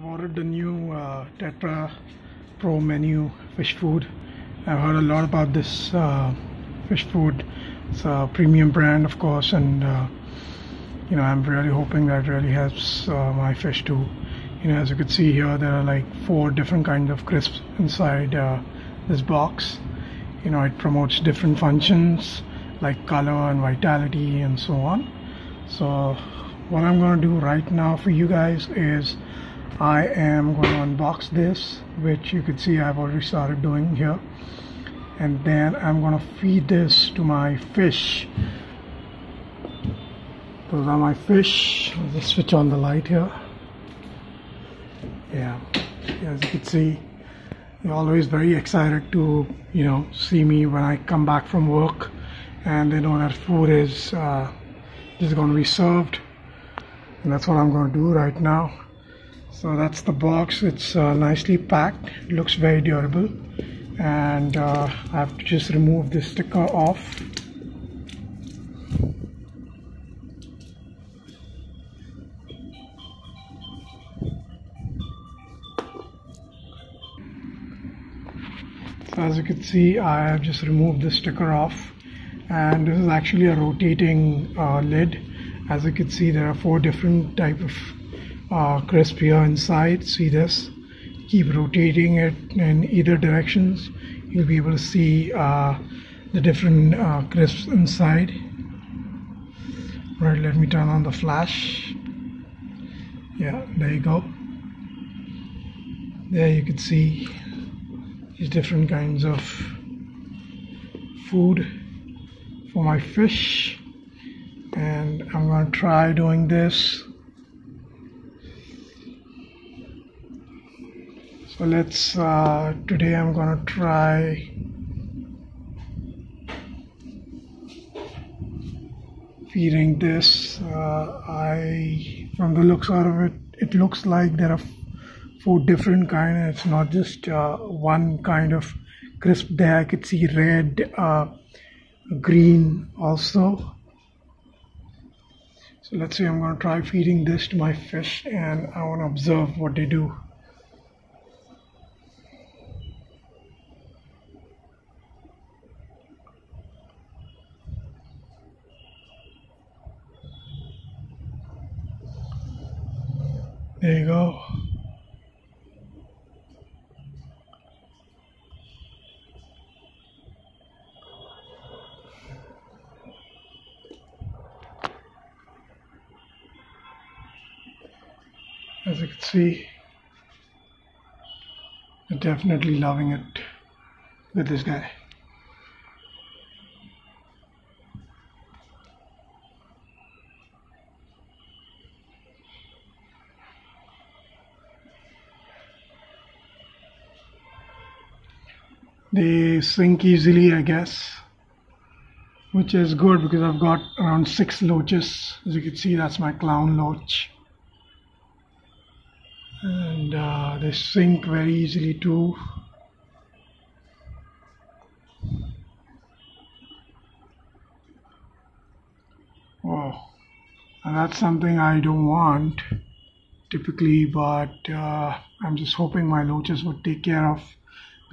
I've ordered the new uh, Tetra Pro menu fish food. I've heard a lot about this uh, fish food. It's a premium brand, of course, and uh, you know I'm really hoping that really helps uh, my fish too. You know, as you can see here, there are like four different kinds of crisps inside uh, this box. You know, it promotes different functions like color and vitality and so on. So what I'm going to do right now for you guys is I am going to unbox this which you can see I've already started doing here. And then I'm going to feed this to my fish. Those are my fish. I'll just switch on the light here. Yeah as you can see they're always very excited to you know see me when I come back from work. And they know that food is uh, is going to be served. And that's what I'm going to do right now so that's the box. It's uh, nicely packed. It looks very durable. And uh, I have to just remove this sticker off. So as you can see I have just removed the sticker off. And this is actually a rotating uh, lid. As you can see there are four different type of uh, crisp here inside see this? Keep rotating it in either directions. You'll be able to see uh, the different uh, crisps inside. Right let me turn on the flash. Yeah there you go. There you can see these different kinds of food for my fish. And I'm going to try doing this so let's uh, today I'm to try feeding this. Uh, I from the looks out of it it looks like there are four different kind it's not just uh, one kind of crisp there I could see red uh, green also. So let's see I'm going to try feeding this to my fish and I want to observe what they do There you go. As you can see, I'm definitely loving it with this guy. They sink easily I guess which is good because I've got around six loaches. As you can see that's my clown loach. And uh, they sink very easily too. Oh and that's something I don't want typically but uh, I'm just hoping my loaches would take care of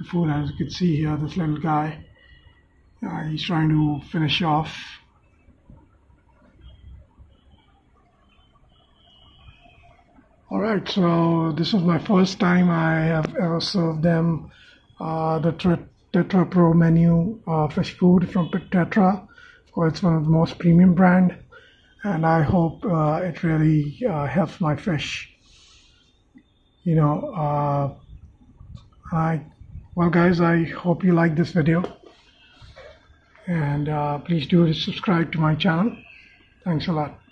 food as you can see here this little guy uh, he's trying to finish off. Alright so this was my first time I have ever served them uh, the Tetra Pro menu uh, fish food from Tetra. Of course it's one of the most premium brand and I hope uh, it really uh, helps my fish you know uh, I well guys i hope you like this video. And uh, please do subscribe to my channel. Thanks a lot